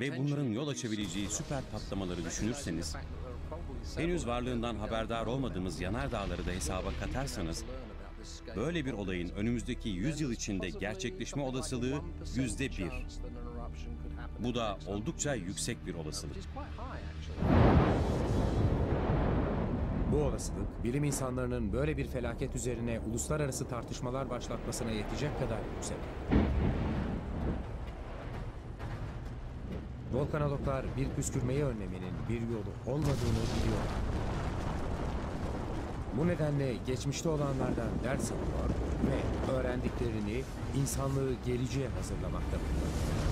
ve bunların yol açabileceği süper patlamaları düşünürseniz, henüz varlığından haberdar olmadığımız yanardağları da hesaba katarsanız, böyle bir olayın önümüzdeki 100 yıl içinde gerçekleşme olasılığı yüzde bir. Bu da oldukça yüksek bir olasılık. Bu olasılık bilim insanlarının böyle bir felaket üzerine uluslararası tartışmalar başlatmasına yetecek kadar yüksek. Volkanologlar bir püskürmeyi önlemenin bir yolu olmadığını biliyor. Bu nedenle geçmişte olanlardan ders alıyor ve öğrendiklerini insanlığı geleceğe hazırlamakta bulunuyor.